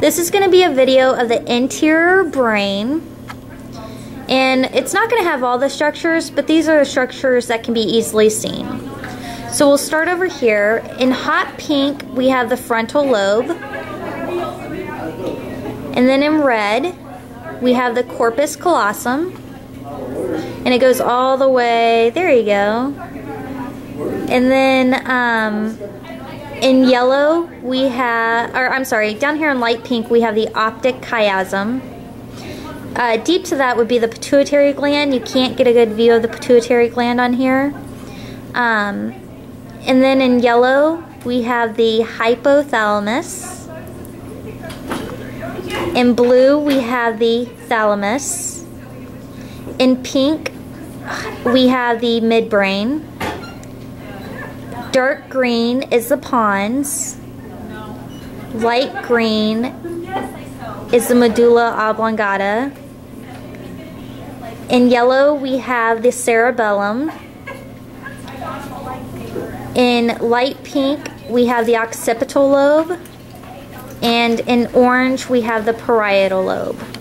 This is going to be a video of the interior brain. And it's not going to have all the structures, but these are the structures that can be easily seen. So we'll start over here. In hot pink, we have the frontal lobe. And then in red, we have the corpus callosum. And it goes all the way, there you go. And then um, in yellow, we have, or I'm sorry, down here in light pink, we have the optic chiasm. Uh, deep to that would be the pituitary gland. You can't get a good view of the pituitary gland on here. Um, and then in yellow, we have the hypothalamus. In blue, we have the thalamus. In pink, we have the midbrain. Dark green is the pons. Light green is the medulla oblongata. In yellow, we have the cerebellum. In light pink, we have the occipital lobe. And in orange, we have the parietal lobe.